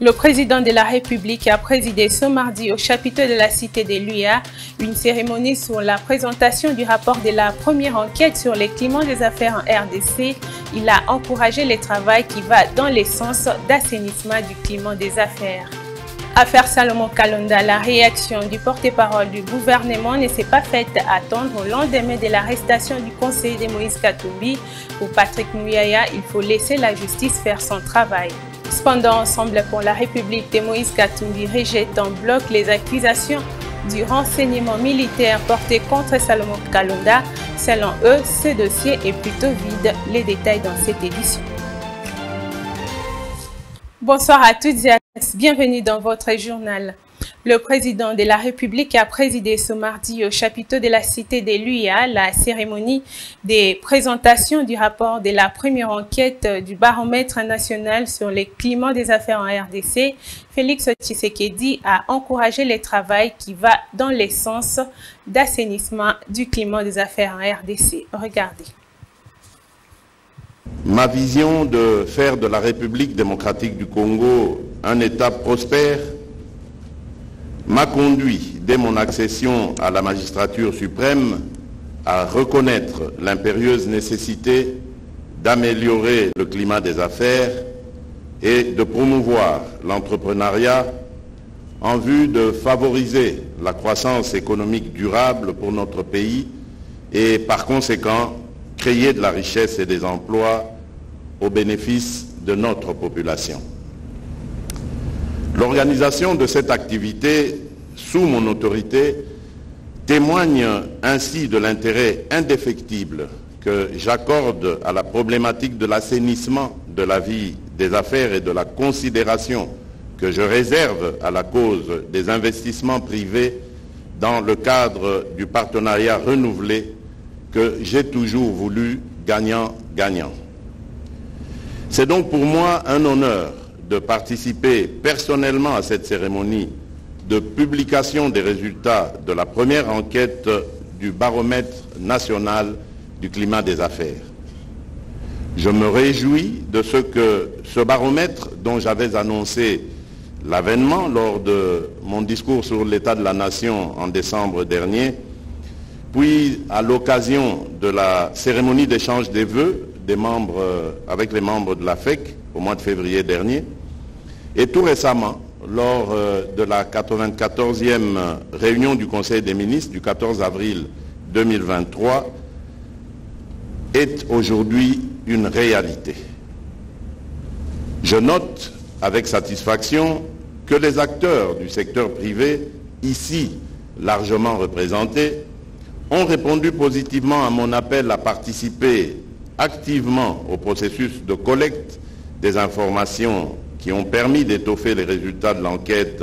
Le président de la République a présidé ce mardi au chapiteau de la cité de l'UIA une cérémonie sur la présentation du rapport de la première enquête sur les climats des affaires en RDC. Il a encouragé le travail qui va dans le sens d'assainissement du climat des affaires. Affaire Salomon Kalonda, la réaction du porte-parole du gouvernement ne s'est pas faite attendre au lendemain de l'arrestation du conseiller de Moïse Katumbi. Pour Patrick Mouyaya, il faut laisser la justice faire son travail. Cependant, Ensemble pour la République de Moïse Katumbi rejette en bloc les accusations du renseignement militaire porté contre Salomon Kalonda. Selon eux, ce dossier est plutôt vide. Les détails dans cette édition. Bonsoir à toutes et à tous. Bienvenue dans votre journal. Le président de la République a présidé ce mardi au chapiteau de la cité de l'UIA la cérémonie des présentations du rapport de la première enquête du baromètre national sur les climats des affaires en RDC. Félix Tshisekedi a encouragé le travail qui va dans le sens d'assainissement du climat des affaires en RDC. Regardez. Ma vision de faire de la République démocratique du Congo un État prospère m'a conduit, dès mon accession à la magistrature suprême, à reconnaître l'impérieuse nécessité d'améliorer le climat des affaires et de promouvoir l'entrepreneuriat en vue de favoriser la croissance économique durable pour notre pays et par conséquent créer de la richesse et des emplois au bénéfice de notre population. L'organisation de cette activité sous mon autorité témoigne ainsi de l'intérêt indéfectible que j'accorde à la problématique de l'assainissement de la vie des affaires et de la considération que je réserve à la cause des investissements privés dans le cadre du partenariat renouvelé que j'ai toujours voulu gagnant-gagnant. C'est donc pour moi un honneur de participer personnellement à cette cérémonie de publication des résultats de la première enquête du baromètre national du climat des affaires. Je me réjouis de ce que ce baromètre dont j'avais annoncé l'avènement lors de mon discours sur l'état de la nation en décembre dernier, puis à l'occasion de la cérémonie d'échange des vœux membres, avec les membres de la FEC au mois de février dernier, et tout récemment, lors de la 94e réunion du Conseil des ministres du 14 avril 2023, est aujourd'hui une réalité. Je note avec satisfaction que les acteurs du secteur privé, ici largement représentés, ont répondu positivement à mon appel à participer activement au processus de collecte des informations qui ont permis d'étoffer les résultats de l'enquête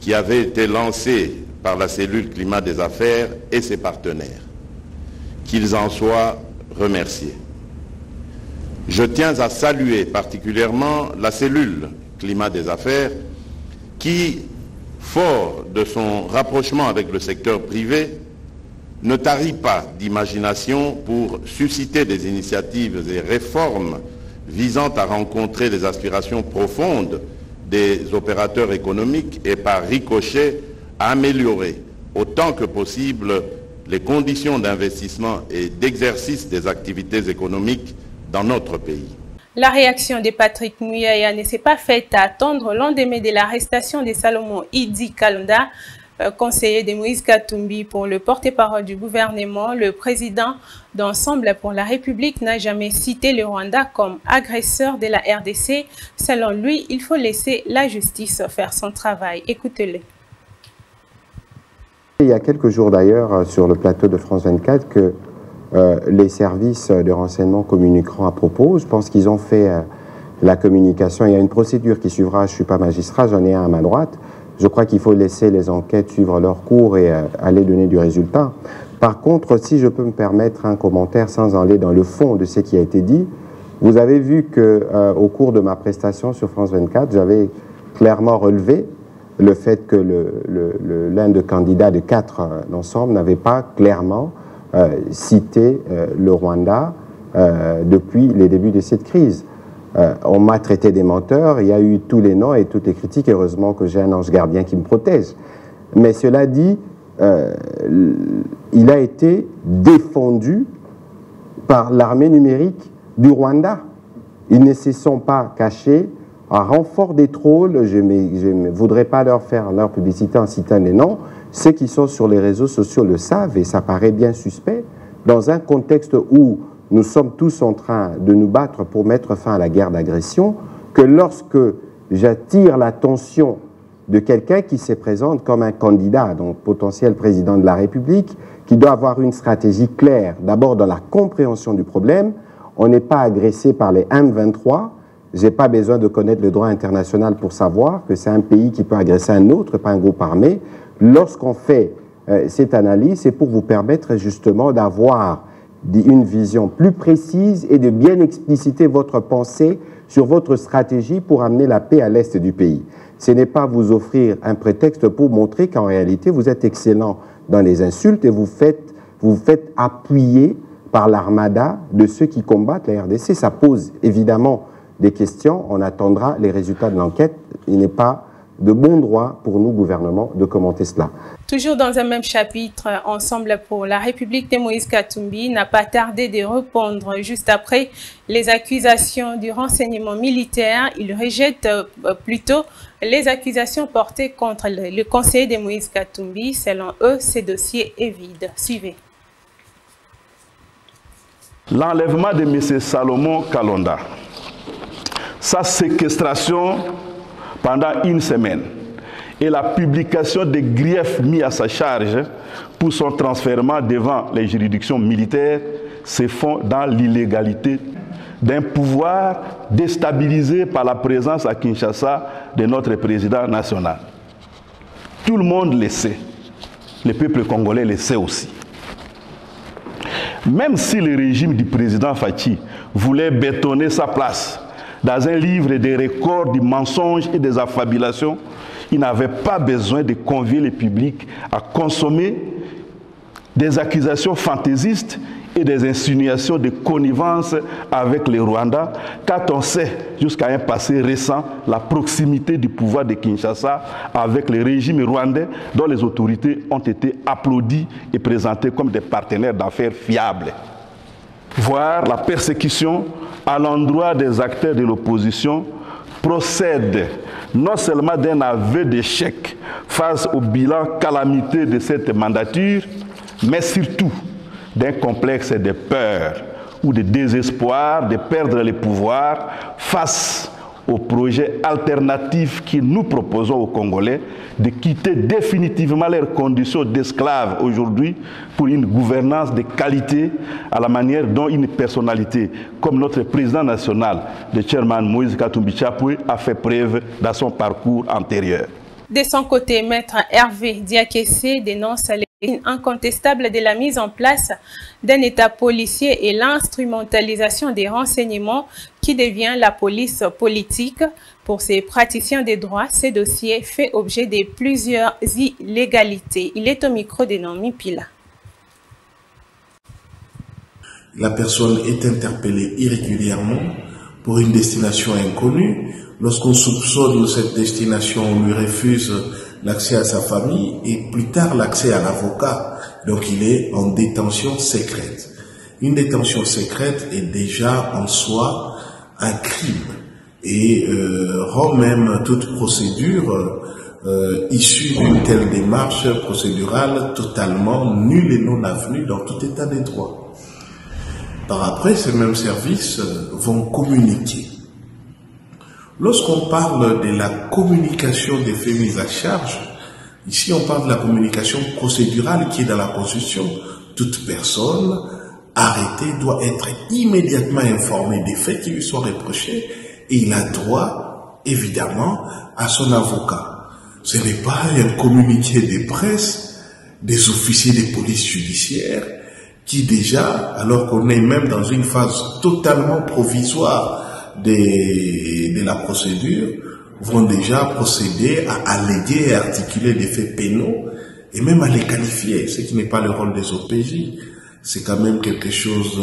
qui avait été lancée par la cellule climat des affaires et ses partenaires. Qu'ils en soient remerciés. Je tiens à saluer particulièrement la cellule climat des affaires qui, fort de son rapprochement avec le secteur privé, ne tarit pas d'imagination pour susciter des initiatives et réformes visant à rencontrer les aspirations profondes des opérateurs économiques et par ricochet à améliorer autant que possible les conditions d'investissement et d'exercice des activités économiques dans notre pays. La réaction de Patrick Mouyaya ne s'est pas faite à attendre lendemain de l'arrestation de Salomon Idi Kalonda, conseiller de Moïse Katumbi pour le porte-parole du gouvernement, le président d'Ensemble pour la République n'a jamais cité le Rwanda comme agresseur de la RDC. Selon lui, il faut laisser la justice faire son travail. Écoutez-le. Il y a quelques jours d'ailleurs, sur le plateau de France 24, que euh, les services de renseignement communiqueront à propos. Je pense qu'ils ont fait euh, la communication. Il y a une procédure qui suivra. Je ne suis pas magistrat, j'en ai un à ma droite. Je crois qu'il faut laisser les enquêtes suivre leur cours et euh, aller donner du résultat. Par contre, si je peux me permettre un commentaire sans aller dans le fond de ce qui a été dit, vous avez vu que euh, au cours de ma prestation sur France 24, j'avais clairement relevé le fait que l'un des candidats de quatre euh, n'avait pas clairement cité le Rwanda depuis les débuts de cette crise. Euh, on m'a traité des menteurs, il y a eu tous les noms et toutes les critiques. Heureusement que j'ai un ange gardien qui me protège. Mais cela dit, euh, il a été défendu par l'armée numérique du Rwanda. Ils ne se sont pas cachés. À renfort des trolls, je ne voudrais pas leur faire leur publicité en citant les noms, ceux qui sont sur les réseaux sociaux le savent et ça paraît bien suspect. Dans un contexte où nous sommes tous en train de nous battre pour mettre fin à la guerre d'agression, que lorsque j'attire l'attention de quelqu'un qui se présente comme un candidat, donc potentiel président de la République, qui doit avoir une stratégie claire, d'abord dans la compréhension du problème. On n'est pas agressé par les M23. J'ai pas besoin de connaître le droit international pour savoir que c'est un pays qui peut agresser un autre, pas un groupe armé. Lorsqu'on fait euh, cette analyse, c'est pour vous permettre justement d'avoir une vision plus précise et de bien expliciter votre pensée sur votre stratégie pour amener la paix à l'est du pays. Ce n'est pas vous offrir un prétexte pour montrer qu'en réalité vous êtes excellent dans les insultes et vous faites, vous faites appuyer par l'armada de ceux qui combattent la RDC. Ça pose évidemment des questions. On attendra les résultats de l'enquête. Il n'est pas de bon droit pour nous, gouvernement, de commenter cela. Toujours dans un même chapitre, Ensemble pour la République de Moïse Katumbi n'a pas tardé de répondre juste après les accusations du renseignement militaire. Il rejette euh, plutôt les accusations portées contre le, conseiller de Moïse Katumbi. Selon eux, ce dossier est vide. Suivez. L'enlèvement de M. Salomon Kalonda, sa séquestration pendant une semaine et la publication des griefs mis à sa charge pour son transfert devant les juridictions militaires se font dans l'illégalité d'un pouvoir déstabilisé par la présence à Kinshasa de notre président national. Tout le monde le sait. Le peuple congolais le sait aussi. Même si le régime du président Fachi voulait bétonner sa place dans un livre des records du mensonge et des affabulations, il n'avait pas besoin de convier le public à consommer des accusations fantaisistes et des insinuations de connivence avec les Rwandais, quand on sait jusqu'à un passé récent la proximité du pouvoir de Kinshasa avec le régime rwandais dont les autorités ont été applaudies et présentées comme des partenaires d'affaires fiables. Voir la persécution à l'endroit des acteurs de l'opposition procède non seulement d'un aveu d'échec face au bilan calamiteux de cette mandature, mais surtout d'un complexe de peur ou de désespoir de perdre le pouvoir face au projet alternatif que nous proposons aux Congolais de quitter définitivement leurs conditions d'esclaves aujourd'hui pour une gouvernance de qualité à la manière dont une personnalité comme notre président national, le chairman Moïse Katumbi Chapoué, a fait preuve dans son parcours antérieur. De son côté, maître Hervé Diakessé dénonce incontestable de la mise en place d'un État policier et l'instrumentalisation des renseignements qui devient la police politique. Pour ces praticiens des droits, ces dossiers fait objet de plusieurs illégalités. Il est au micro de Nomi Pila. La personne est interpellée irrégulièrement pour une destination inconnue. Lorsqu'on soupçonne cette destination, on lui refuse l'accès à sa famille et plus tard l'accès à l'avocat. Donc il est en détention secrète. Une détention secrète est déjà en soi un crime et euh, rend même toute procédure euh, issue d'une telle démarche procédurale totalement nulle et non avenue dans tout état des droits. Par après, ces mêmes services vont communiquer Lorsqu'on parle de la communication des faits mis à charge, ici on parle de la communication procédurale qui est dans la Constitution. Toute personne arrêtée doit être immédiatement informée des faits qui lui sont reprochés et il a droit, évidemment, à son avocat. Ce n'est pas un communiqué de presse des officiers de police judiciaire qui déjà, alors qu'on est même dans une phase totalement provisoire de, la procédure vont déjà procéder à alléguer et articuler des faits pénaux et même à les qualifier, ce qui n'est pas le rôle des OPJ. C'est quand même quelque chose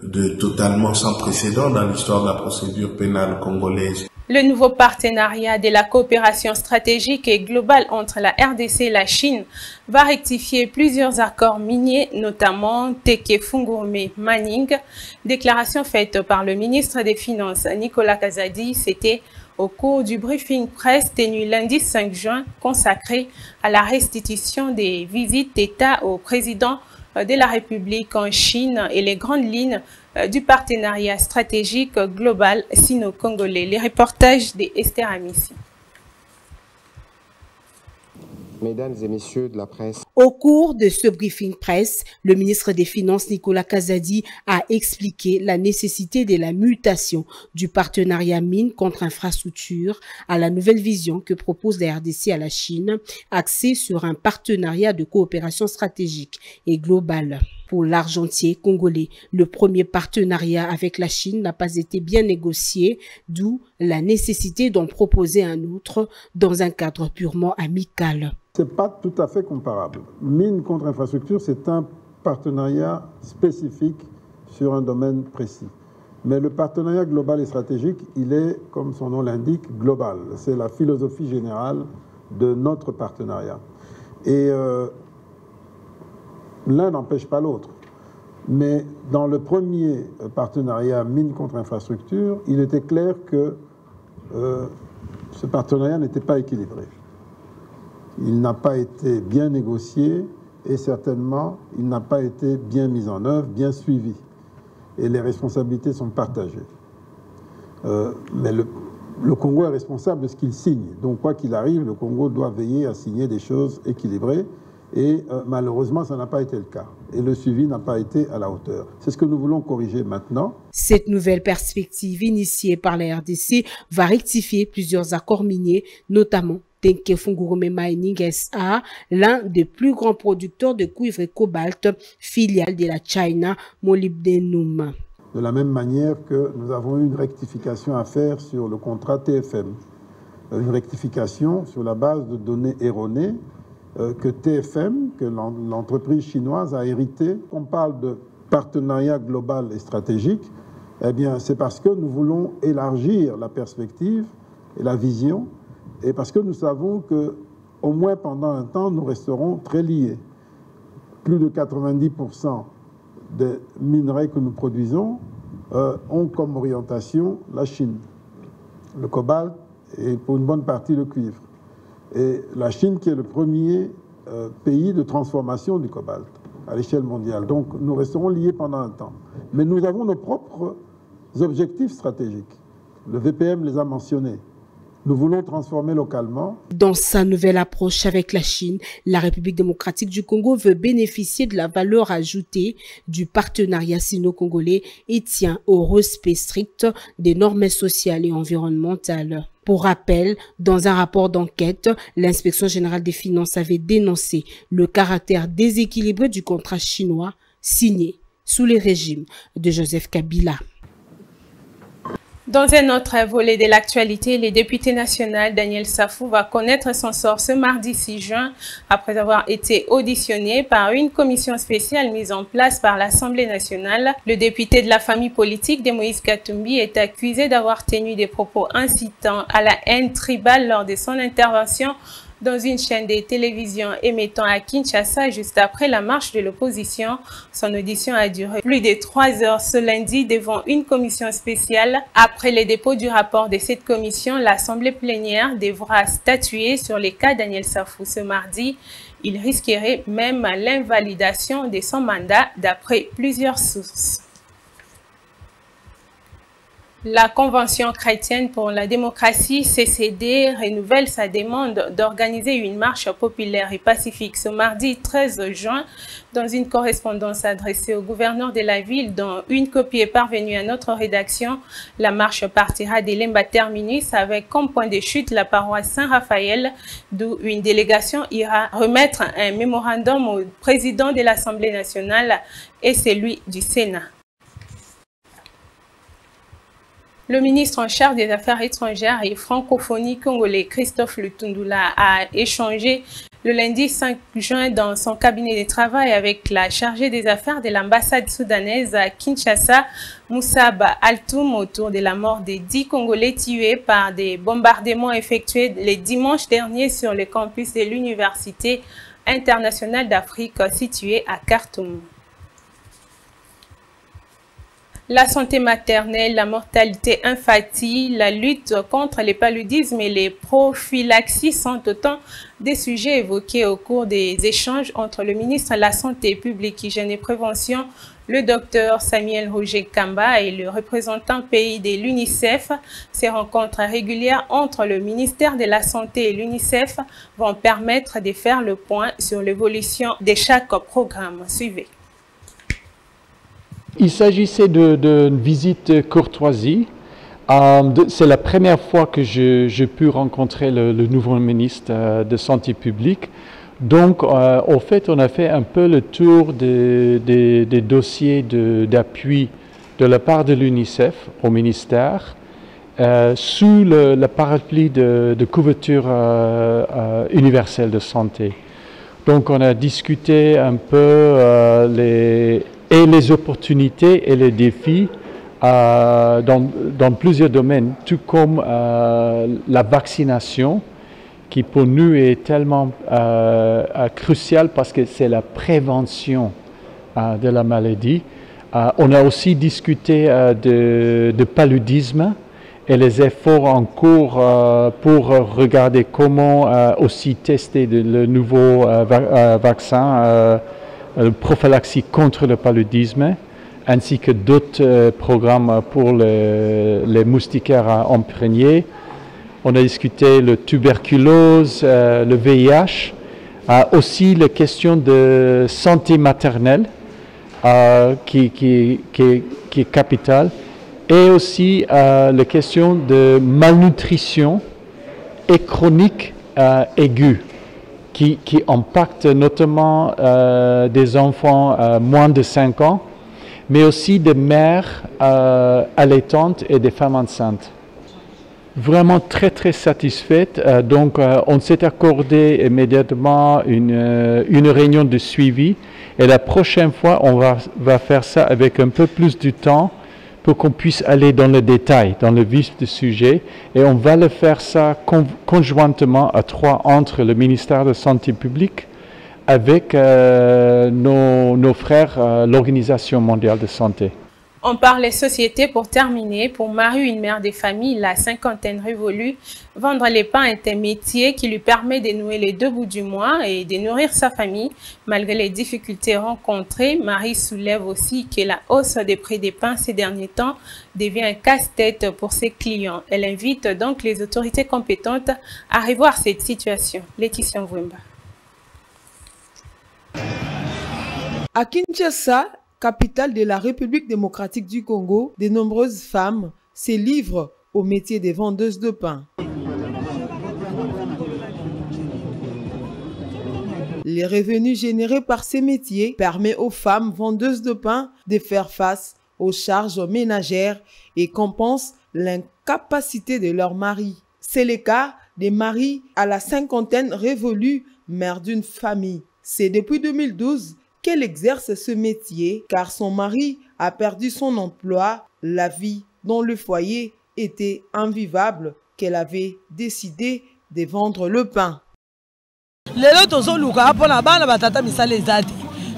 de totalement sans précédent dans l'histoire de la procédure pénale congolaise. Le nouveau partenariat de la coopération stratégique et globale entre la RDC et la Chine va rectifier plusieurs accords miniers, notamment Teke Fungourme Manning. Déclaration faite par le ministre des Finances Nicolas Kazadi, c'était au cours du briefing presse tenu lundi 5 juin consacré à la restitution des visites d'État au président de la République en Chine et les grandes lignes euh, du partenariat stratégique global sino-congolais. Les reportages d'Esther Amissi. Mesdames et messieurs de la presse. Au cours de ce briefing presse, le ministre des Finances Nicolas Kazadi a expliqué la nécessité de la mutation du partenariat mine contre infrastructure à la nouvelle vision que propose la RDC à la Chine, axée sur un partenariat de coopération stratégique et globale. Pour l'argentier congolais, le premier partenariat avec la Chine n'a pas été bien négocié, d'où la nécessité d'en proposer un autre dans un cadre purement amical. Ce n'est pas tout à fait comparable. Mine contre infrastructure, c'est un partenariat spécifique sur un domaine précis. Mais le partenariat global et stratégique, il est, comme son nom l'indique, global. C'est la philosophie générale de notre partenariat. Et euh, l'un n'empêche pas l'autre. Mais dans le premier partenariat mine contre infrastructure, il était clair que euh, ce partenariat n'était pas équilibré. Il n'a pas été bien négocié et certainement il n'a pas été bien mis en œuvre, bien suivi. Et les responsabilités sont partagées. Euh, mais le, Congo est responsable de ce qu'il signe. Donc quoi qu'il arrive, le Congo doit veiller à signer des choses équilibrées. Et euh, malheureusement, ça n'a pas été le cas. Et le suivi n'a pas été à la hauteur. C'est ce que nous voulons corriger maintenant. Cette nouvelle perspective initiée par la RDC va rectifier plusieurs accords miniers, notamment Tenke Mining SA, l'un des plus grands producteurs de cuivre et cobalt, filiale de la China Molybdenum. De la même manière que nous avons eu une rectification à faire sur le contrat TFM, une rectification sur la base de données erronées que TFM, que l'entreprise chinoise a hérité. On parle de partenariat global et stratégique, eh bien, c'est parce que nous voulons élargir la perspective et la vision et parce que nous savons que, au moins pendant un temps, nous resterons très liés. Plus de 90% des minerais que nous produisons euh, ont comme orientation la Chine, le cobalt et pour une bonne partie le cuivre. Et la Chine qui est le premier euh, pays de transformation du cobalt à l'échelle mondiale. Donc nous resterons liés pendant un temps. Mais nous avons nos propres objectifs stratégiques. Le VPM les a mentionnés. Nous voulons transformer localement. Dans sa nouvelle approche avec la Chine, la République démocratique du Congo veut bénéficier de la valeur ajoutée du partenariat sino-congolais et tient au respect strict des normes sociales et environnementales. Pour rappel, dans un rapport d'enquête, l'inspection générale des finances avait dénoncé le caractère déséquilibré du contrat chinois signé sous les régimes de Joseph Kabila. Dans un autre volet de l'actualité, le député national Daniel Safou va connaître son sort ce mardi 6 juin après avoir été auditionné par une commission spéciale mise en place par l'Assemblée nationale. Le député de la famille politique de Moïse Katumbi est accusé d'avoir tenu des propos incitant à la haine tribale lors de son intervention dans une chaîne de télévision émettant à Kinshasa juste après la marche de l'opposition. Son audition a duré plus de trois heures ce lundi devant une commission spéciale. Après le dépôt du rapport de cette commission, l'Assemblée plénière devra statuer sur les cas Daniel Safou ce mardi. Il risquerait même l'invalidation de son mandat d'après plusieurs sources. La Convention chrétienne pour la démocratie, CCD, renouvelle sa demande d'organiser une marche populaire et pacifique ce mardi 13 juin dans une correspondance adressée au gouverneur de la ville dont une copie est parvenue à notre rédaction. La marche partira d'Elemba Terminus avec comme point de chute la paroisse Saint-Raphaël d'où une délégation ira remettre un mémorandum au président de l'Assemblée nationale et celui du Sénat. Le ministre en charge des Affaires étrangères et francophonie congolais Christophe Lutundula a échangé le lundi 5 juin dans son cabinet de travail avec la chargée des affaires de l'ambassade soudanaise à Kinshasa, Moussaba Altoum, autour de la mort des dix Congolais tués par des bombardements effectués le dimanche dernier sur le campus de l'Université internationale d'Afrique située à Khartoum. La santé maternelle, la mortalité infantile, la lutte contre les paludismes et les prophylaxies sont autant des sujets évoqués au cours des échanges entre le ministre de la Santé publique, Hygiène et Prévention, le docteur Samuel Roger Kamba et le représentant pays de l'UNICEF. Ces rencontres régulières entre le ministère de la Santé et l'UNICEF vont permettre de faire le point sur l'évolution de chaque programme. Suivez. Il s'agissait d'une visite courtoisie. Euh, c'est la première fois que j'ai pu rencontrer le, nouveau ministre euh, de Santé publique. Donc, euh, au fait, on a fait un peu le tour des, dossiers d'appui de, la part de l'UNICEF au ministère, sous le, la parapluie de, de couverture universelle de santé. Donc, on a discuté un peu les et les opportunités et les défis euh, dans, plusieurs domaines, tout comme euh, la vaccination, qui pour nous est tellement euh, cruciale parce que c'est la prévention de la maladie. on a aussi discuté de, de, paludisme et les efforts en cours pour regarder comment aussi tester le nouveau vaccin euh, prophylaxie contre le paludisme, ainsi que d'autres euh, programmes pour les, moustiquaires imprégnés. On a discuté le tuberculose, euh, le VIH, aussi les questions de santé maternelle, qui, est capitale, et aussi les questions de malnutrition et chronique aiguë qui, qui impacte notamment euh, des enfants euh, moins de 5 ans, mais aussi des mères euh, allaitantes et des femmes enceintes. Vraiment très très satisfaite. donc on s'est accordé immédiatement une, une réunion de suivi et la prochaine fois on va, va faire ça avec un peu plus de temps pour qu'on puisse aller dans le détail, dans le vif du sujet. Et on va le faire ça conjointement à trois entre le ministère de la Santé publique avec euh, nos, frères, euh, l'Organisation mondiale de santé. On parle sociétés pour terminer. Pour Marie, une mère des familles, la cinquantaine révolue, vendre les pains est un métier qui lui permet de nouer les deux bouts du mois et de nourrir sa famille. Malgré les difficultés rencontrées, Marie soulève aussi que la hausse des prix des pains ces derniers temps devient un casse-tête pour ses clients. Elle invite donc les autorités compétentes à revoir cette situation. Laetitia Mwemba. À Kinshasa, capitale de la République démocratique du Congo, de nombreuses femmes se livrent au métier des vendeuses de pain. Les revenus générés par ces métiers permettent aux femmes vendeuses de pain de faire face aux charges ménagères et compensent l'incapacité de leur mari. C'est le cas des maris à la cinquantaine révolue, mère d'une famille. C'est depuis 2012 qu'elle exerce ce métier car son mari a perdu son emploi, la vie dans le foyer était invivable qu'elle avait décidé de vendre le pain.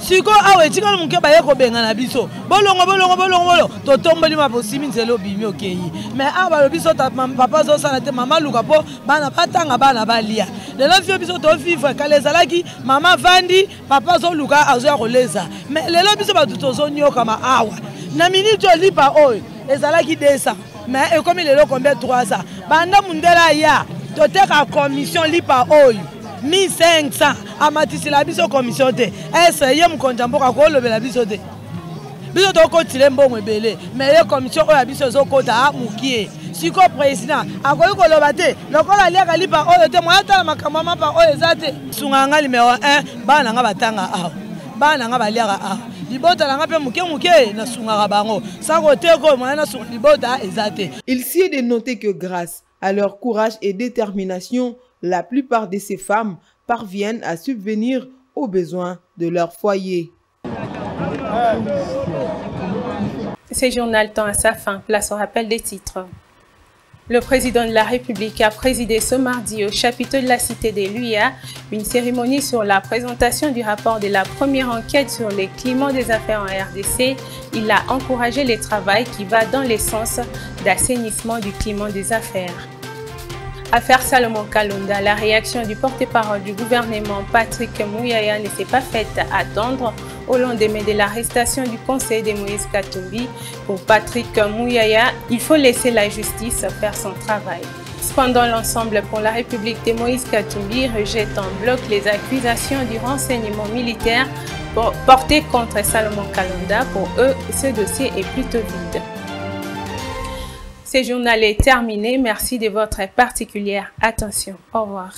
Sikoyo awa etikali moke baye kobenga na biso. Bolongo bolongo bolongo bolongo. Totomboli maposimi nzela obimi okei me awa balobi so papa azosala te mama luka mpo bana batanga bana balia. Lelo fio biso tofivre kala ezalaki mama vandi papa azoluka azoya koleza. Me lelo biso bato tozonyokama awa. Na miniti olipa oyo ezalaki 200 me ekomi lelo combien 300 banda mundela ya toteka commission lipa oyo 1500 amatisela biso commission te ese ye mokonzi ya mboka kolobela biso te biso tokotile mbongo ebele me ye commission oyo ya biso ezokota mokie. Sikoyo président akoki koloba te lokola aliaka lipa oyo te moya tala makambo ya mapa oyo eza te. Sunga nga numero 1 bana na nga batanga awa. Bana na nga baliaka awa. Il s'y est de noter que grâce à leur courage et détermination la plupart de ces femmes parviennent à subvenir aux besoins de leur foyer. Ce journal tend à sa fin. Place au rappel des titres. Le président de la République a présidé ce mardi au chapiteau de la Cité des Luyas une cérémonie sur la présentation du rapport de la première enquête sur les climats des affaires en RDC. Il a encouragé le travail qui va dans le sens d'assainissement du climat des affaires. Affaire Salomon Kalunda, la réaction du porte-parole du gouvernement Patrick Mouyaya ne s'est pas faite attendre au lendemain de l'arrestation du conseil de Moïse Katumbi. Pour Patrick Mouyaya, il faut laisser la justice faire son travail. Cependant, l'ensemble pour la République de Moïse Katumbi rejette en bloc les accusations du renseignement militaire portées contre Salomon Kalunda. Pour eux, ce dossier est plutôt vide. Ce journal est terminé. Merci de votre particulière attention. Au revoir.